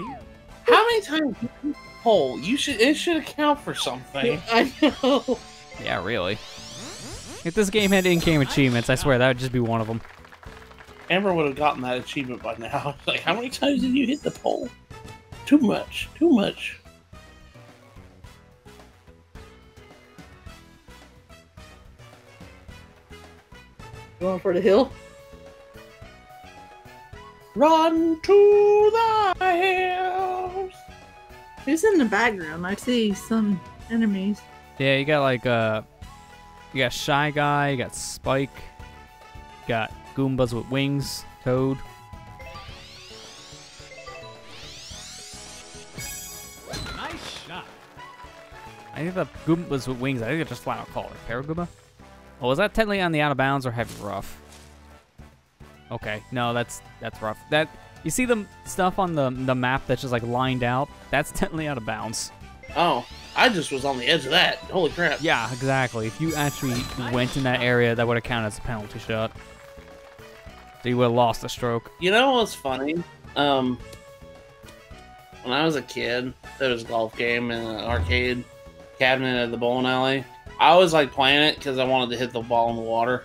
Ready? How many times you hit the pole? You should it should account for something. I know. Yeah, really. If this game had in-game achievements, I swear that would just be one of them. Amber would have gotten that achievement by now. Like, how many times did you hit the pole? Too much. Too much. Going for the hill? Run to the hills. Who's in the background? I see some enemies. Yeah, you got like uh, you got Shy Guy, you got Spike, you got Goombas with wings, Toad. Nice shot. I think the Goombas with wings. I think it's just flat out called a Paragoomba. Oh, was that technically on the out of bounds or heavy rough? Okay, no, that's that's rough. That you see the stuff on the the map that's just like lined out. That's definitely out of bounds. Oh, I just was on the edge of that. Holy crap. Yeah, exactly. If you actually went in that area, that would have counted as a penalty shot. So you would have lost a stroke. You know what's funny? Um, when I was a kid, there was a golf game in an arcade cabinet at the bowling alley. I always like playing it because I wanted to hit the ball in the water.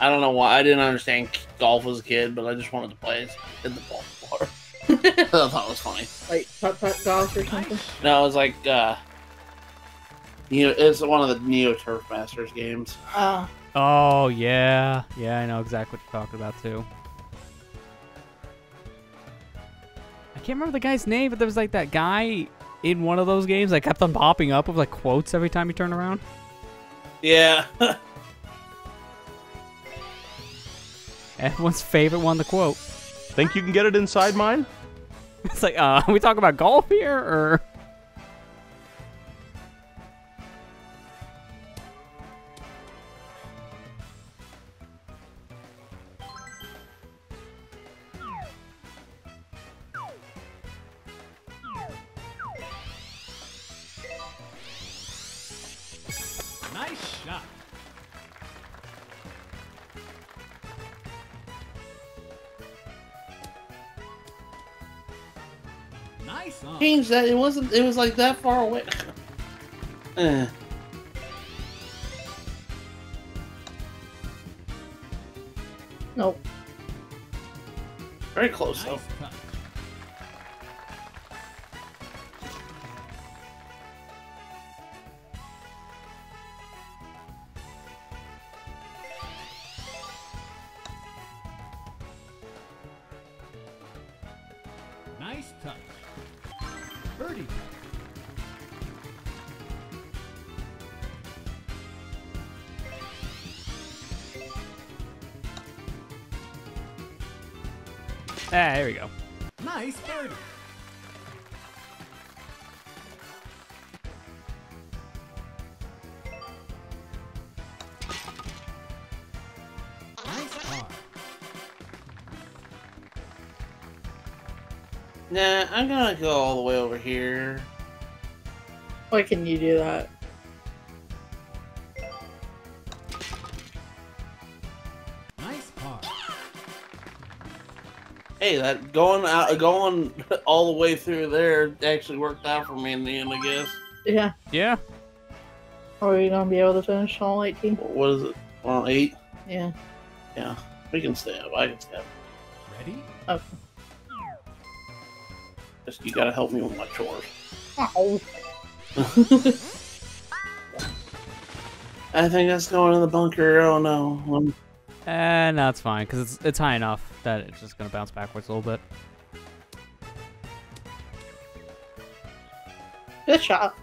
I don't know why. I didn't understand golf as a kid, but I just wanted to play it, hit the ball in. I thought it was funny. Like putt putt golf or something. No, it was like uh, you know, it's one of the Neo Turf Masters games. Uh, Oh yeah, yeah, I know exactly what you're talking about too. I can't remember the guy's name, but there was like that guy in one of those games that kept on popping up with like quotes every time you turn around. Yeah. Everyone's favorite one to quote. Think you can get it inside mine? It's like, uh, are we talking about golf here or? Nice shot. Nice on. Change that. It wasn't. It was like that far away. Eh. nope. Very close though. Nice touch. Nice touch. Birdie. Ah, there we go. Nice birdie. I'm gonna go all the way over here. Why can you do that? Nice par. Hey, that going out, going all the way through there actually worked out for me in the end. I guess. Yeah. Yeah. Are we gonna be able to finish all 18? What is it? Well, eight. Yeah. Yeah, we can stay up. I can stay up. Ready? Just you gotta help me with my chores. Ow. I think that's going in the bunker. Oh no. Um, Eh, no, it's fine because it's it's high enough that it's just gonna bounce backwards a little bit. Good shot.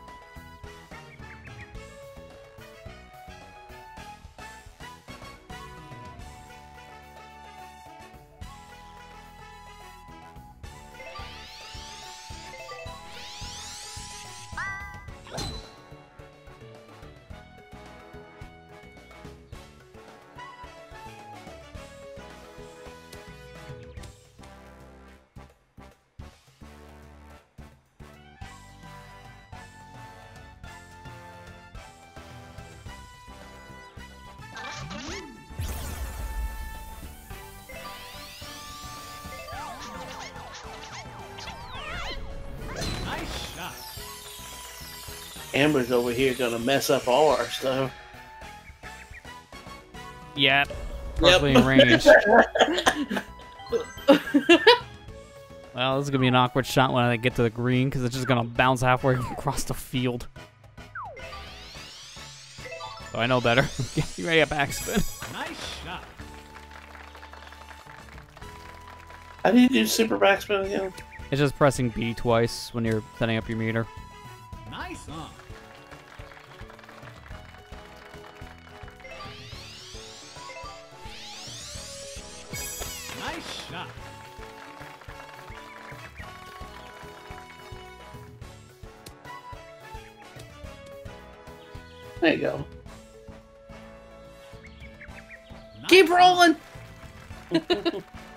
Amber's over here gonna mess up all our stuff. Yeah. Perfectly in range. Well, this is gonna be an awkward shot when I get to the green because it's just gonna bounce halfway across the field. So I know better. you ready to backspin? Nice shot. How do you do super backspin again? It's just pressing B twice when you're setting up your meter. Nice on. Nice shot. There you go. Nice Keep rolling.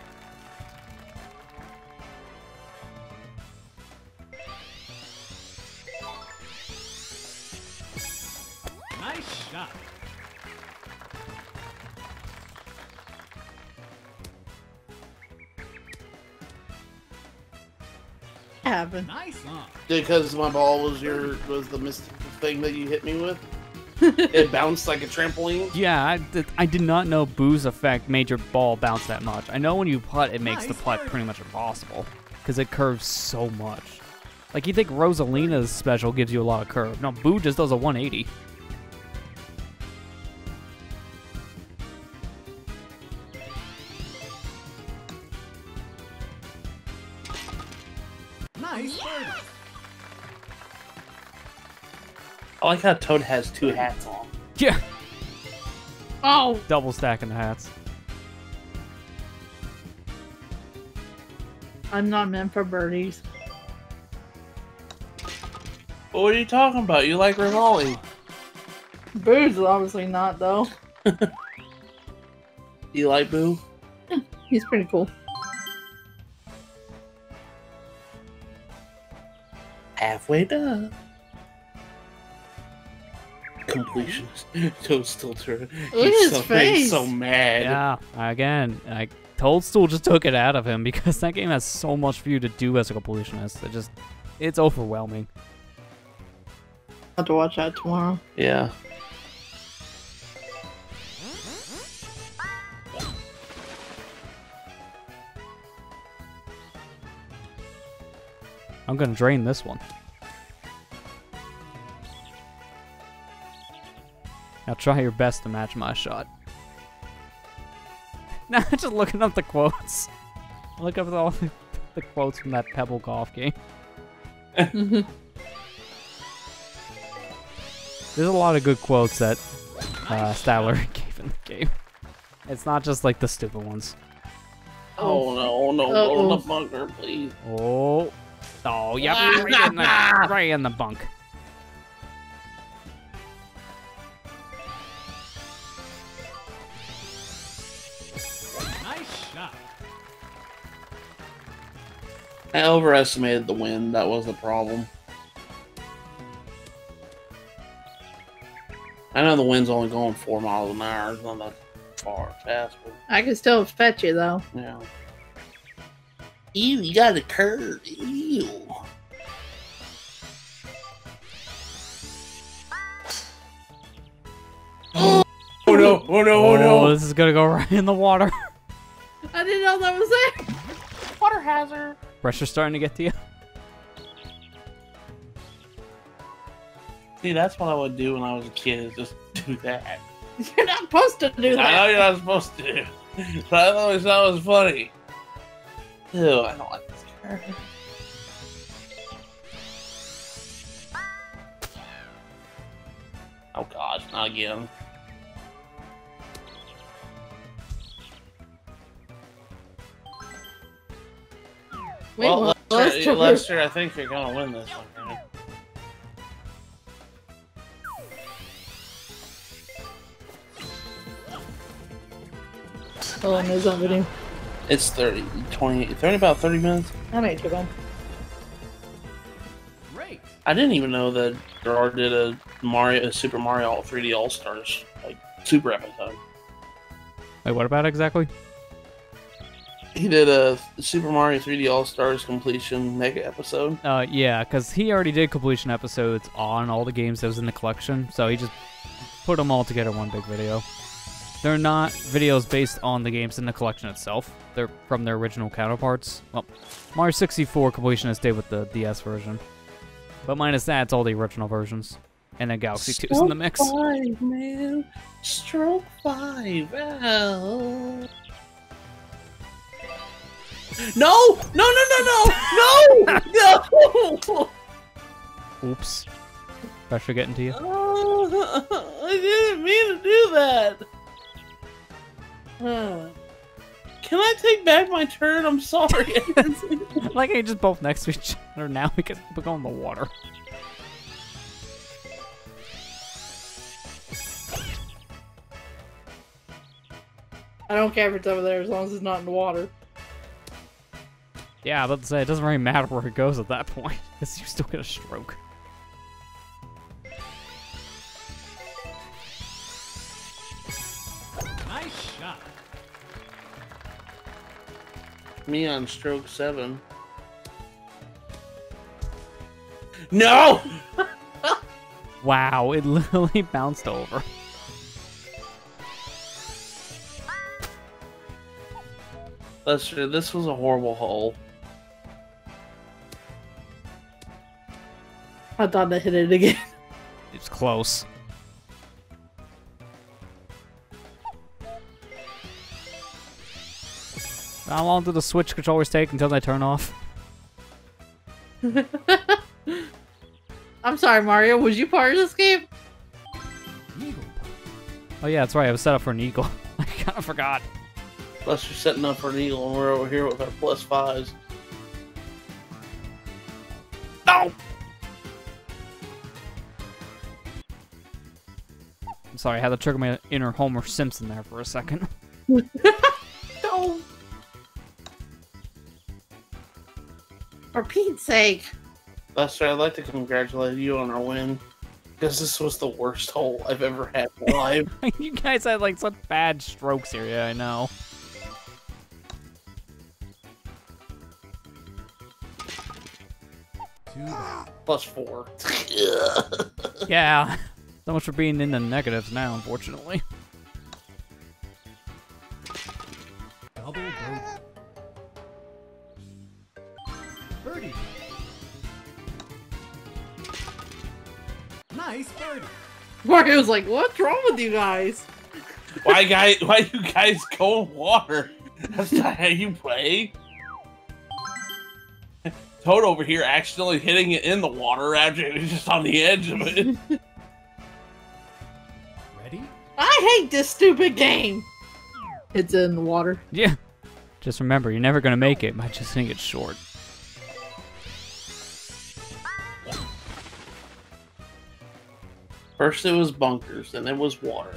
Happened. Nice on. Because my ball was your was the mystical thing that you hit me with. it bounced like a trampoline. Yeah, I did, I did not know Boo's effect made your ball bounce that much. I know when you putt, it makes the putt pretty much impossible because it curves so much. Like you think Rosalina's special gives you a lot of curve. No, Boo just does a 180. Nice birdie. I like how Toad has two hats on. Yeah, Oh, double stacking the hats. I'm not meant for birdies. What are you talking about? You like Revali? Boo's obviously not though. You like Boo? He's pretty cool. Halfway done. Completionist. Toadstool still turning. Look at He's his so, face. He's so mad. Yeah, again, I Toadstool just took it out of him because that game has so much for you to do as a completionist. It just, it's overwhelming. I'll have to watch that tomorrow. Yeah. I'm gonna drain this one. Now try your best to match my shot. Now just looking up the quotes. Look up all the quotes from that Pebble Golf game. There's a lot of good quotes that uh, Stadler gave in the game. It's not just like the stupid ones. Oh no, no, Uh-oh. roll the bunker, please. Oh, oh, yep, right in the, right in the bunk. Nice shot. I overestimated the wind. That was the problem. I know the wind's only going four miles an hour. It's not that far fast, but I can still fetch you though. yeah. Ew, you got a curve. Ew. oh no! Oh no! Oh no! Oh, this is gonna go right in the water. I didn't know that was there. Water hazard. Pressure's starting to get to you. See, that's what I would do when I was a kid. Is just do that. You're not supposed to do that. I know you're not supposed to, but I always thought it was funny. Ew, I don't like this character. Oh gosh, not again. Wait, well, what? Lester, Lester- Lester, I think you're gonna win this one. man. Oh, that video. It's 30, 20, 30, about 30 minutes. That ain't too bad. Great. I didn't even know that Jirard did a Mario, a Super Mario All 3D All Stars like super episode. Wait, what about exactly? He did a Super Mario 3D All Stars completion mega episode. Uh, yeah, because he already did completion episodes on all the games that was in the collection, so he just put them all together in one big video. They're not videos based on the games in the collection itself. They're from their original counterparts. Well, Mario 64 completionist did with the DS version. But minus that, it's all the original versions. And then Galaxy 2's in the mix. Five, man. Stroke five. Ow. No! No! No! No! No! No! No! Oops. Pressure getting to you. Oh, I didn't mean to do that. Uh, Can I take back my turn? I'm sorry. like they just both next to each other now because we go in the water. I don't care if it's over there as long as it's not in the water. Yeah, I to say, it doesn't really matter where it goes at that point, because you still get a stroke. Nice shot. Me on stroke seven. No! Wow, it literally bounced over. That's true. This was a horrible hole. I thought I hit it again. It's close. How long do the Switch controllers take until they turn off? I'm sorry, Mario. Was you part of this game? Eagle. Oh yeah, that's right. I was set up for an eagle. I kind of forgot. Plus, you're setting up for an eagle, and we're over here with our plus fives. No! I'm sorry, I had to trigger my inner Homer Simpson there for a second. sake. Lester, I'd like to congratulate you on our win. Because this was the worst hole I've ever had live. you guys had like such bad strokes here. Yeah, I know. Plus four. Yeah. So much for being in the negatives now, unfortunately. Mario's like, what's wrong with you guys? why, guy? Why you guys go in water? That's not how you play. Toad over here accidentally hitting it in the water after it was just on the edge of it. Ready? I hate this stupid game. It's in the water. Yeah. Just remember, you're never gonna make it by just hitting it short. First it was bunkers, then it was water.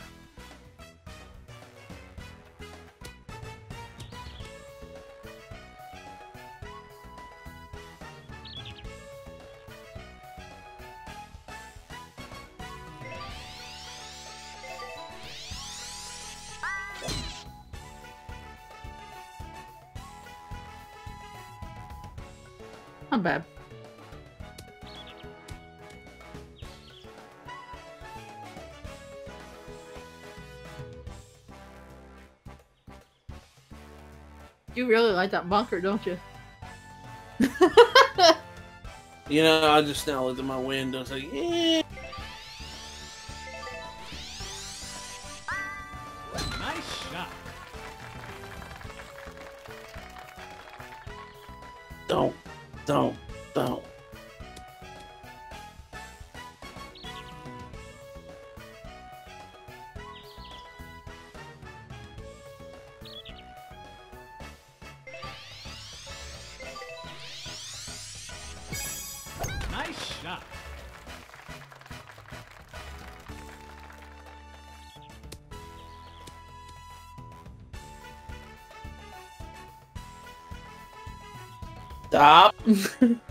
You really like that bunker, don't you? You know, I just now looked at my window. It's like, yeah. Nice shot. Don't, don't, don't. Should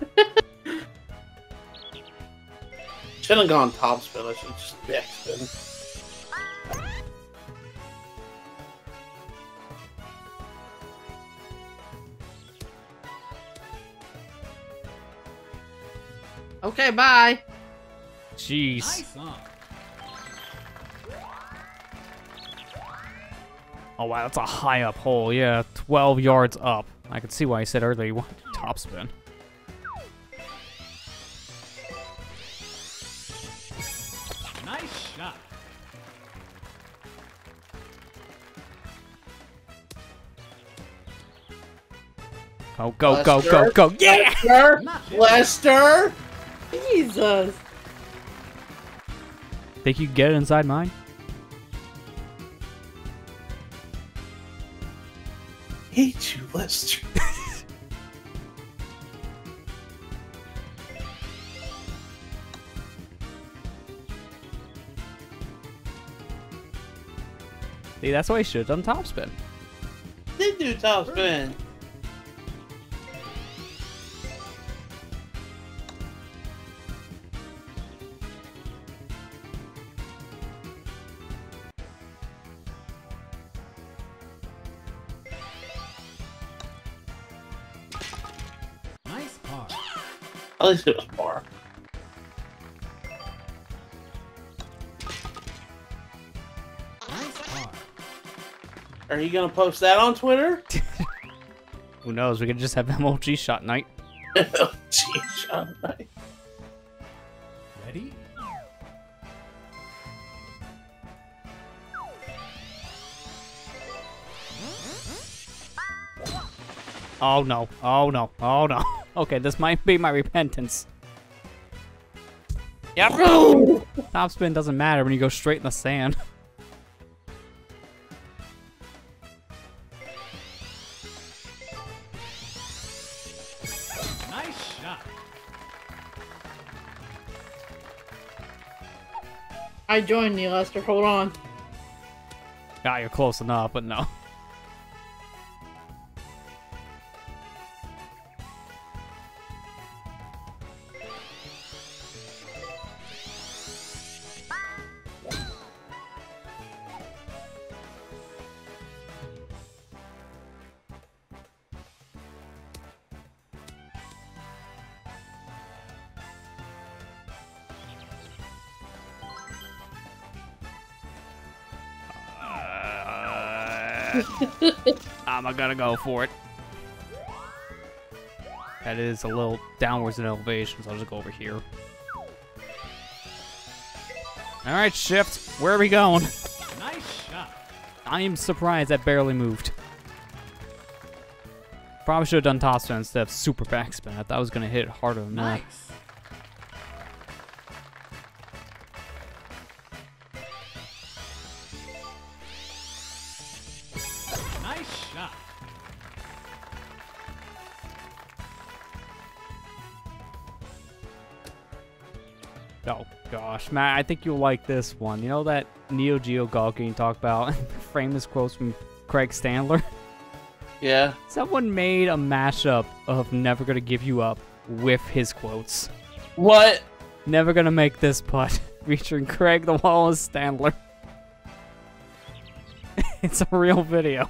have gone top spin, I should just back. Okay, bye. Jeez. Oh wow, that's a high up hole. Yeah, 12 yards up. I could see why he said earlier he wanted top spin. Go, go, go, go, go. Yeah! Lester? Lester? Jesus. Think you can get it inside mine? Hate you, Lester. See, that's why you should have done top spin. Did do top At least it was par. Nice par. Are you gonna post that on Twitter? Who knows? We could just have MLG shot night. oh, jeez, Sean. Ready? Oh no. Oh no. Oh no. Okay, this might be my repentance. Yep. Top spin doesn't matter when you go straight in the sand. Nice shot. I joined you, Lester. Hold on. Ah, you're close enough, but no. I'm gonna go for it. That is a little downwards in elevation, so I'll just go over here. Alright, shift. Where are we going? Nice shot. I am surprised that barely moved. Probably should have done top spin instead of super backspin. I thought I was gonna hit harder than that. Nice. Nice gosh, Matt, I think you'll like this one. You know that Neo Geo you talked about? Famous quotes from Craig Stadler. Yeah. Someone made a mashup of "Never Gonna Give You Up" with his quotes. What? Never gonna make this putt, featuring Craig the Walrus Stadler. it's a real video.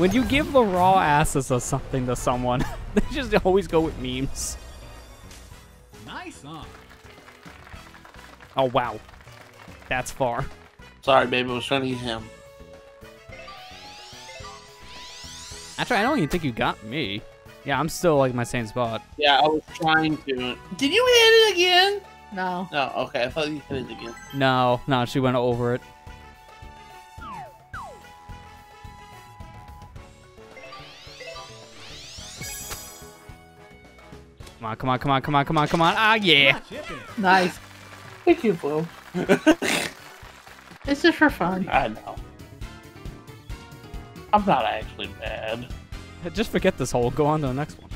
When you give the raw asses of something to someone, they just always go with memes. Nice on. Oh wow, that's far. Sorry, baby. I was trying to eat him. Actually, I don't even think you got me. Yeah, I'm still like my same spot. Yeah, I was trying to. Did you hit it again? No. No. Okay, I thought you hit it again. No, no, she went over it. Come on, come on, come on, come on, come on, come on. Ah, yeah. Nice. Thank you, Blue. It's just for fun. I know. I'm not actually bad. Just forget this hole. Go on to the next one.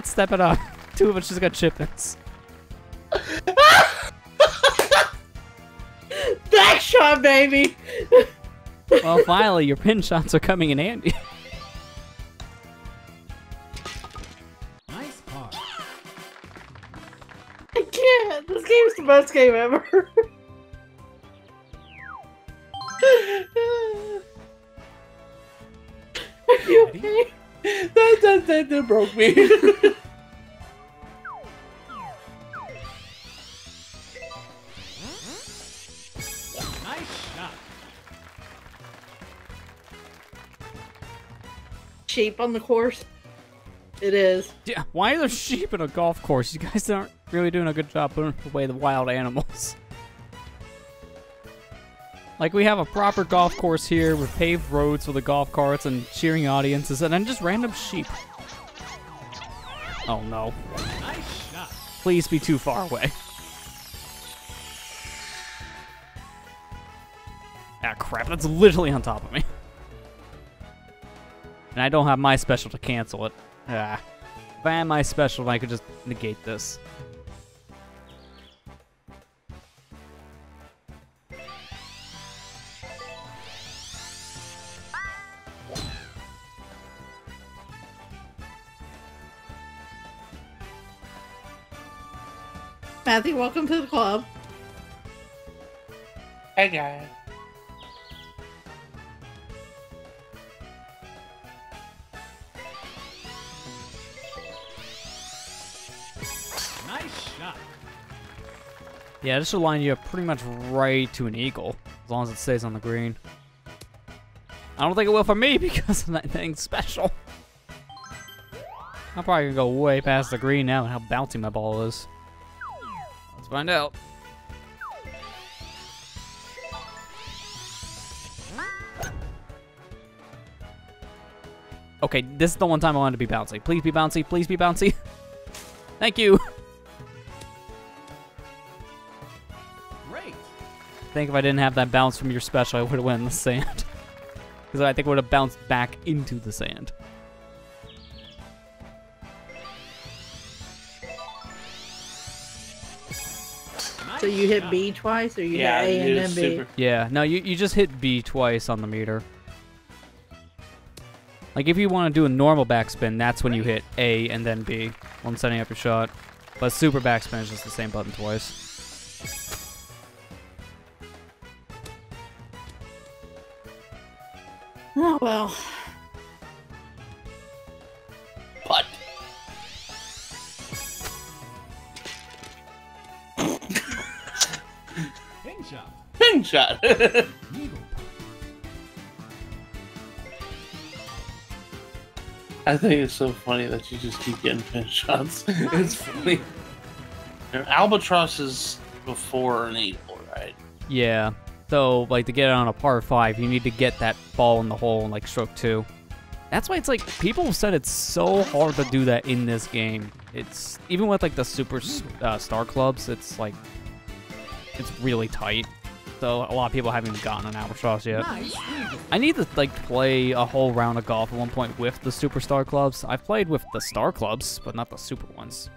Matt, step it up. Two of us just got chip ins. That shot, baby. Well, finally, your pin shots are coming in handy. Nice par. I can't. This game's the best game ever. Are you okay? That, that, that, that broke me. Nice shot. Sheep on the course. It is. Yeah, why are there sheep in a golf course? You guys aren't really doing a good job putting away the wild animals. Like, we have a proper golf course here with paved roads for the golf carts and cheering audiences, and then just random sheep. Oh no. Please be too far away. Ah, crap, that's literally on top of me. And I don't have my special to cancel it. Ah. If I had my special, I could just negate this. Matthew, welcome to the club. hey, guys. Nice shot. Yeah, this should line you up pretty much right to an eagle, as long as it stays on the green. I don't think it will for me because of that thing special. I'm probably gonna go way past the green now and how bouncy my ball is. Find out. Okay, this is the one time I wanted to be bouncy. Please be bouncy. Please be bouncy. Thank you. Great. I think if I didn't have that bounce from your special, I would have went in the sand. Because I think I would have bounced back into the sand. So you hit. B twice, or you Yeah, hit A and then B? super. Yeah, no, you, you just hit B twice on the meter. Like, if you want to do a normal backspin, that's when you hit A and then B when setting up your shot. But super backspin is just the same button twice. Oh well. Shot. Pin shot. I think it's so funny that you just keep getting pin shots. it's funny. An albatross is before an eagle, right? Yeah. So, like, to get it on a par 5, you need to get that ball in the hole in, like, stroke 2. That's why it's like, people have said it's so hard to do that in this game. It's, even with, like, the super uh, star clubs, it's, like, it's really tight. So, a lot of people haven't even gotten an albatross yet. Nice. I need to, like, play a whole round of golf at one point with the superstar clubs. I've played with the star clubs, but not the super ones.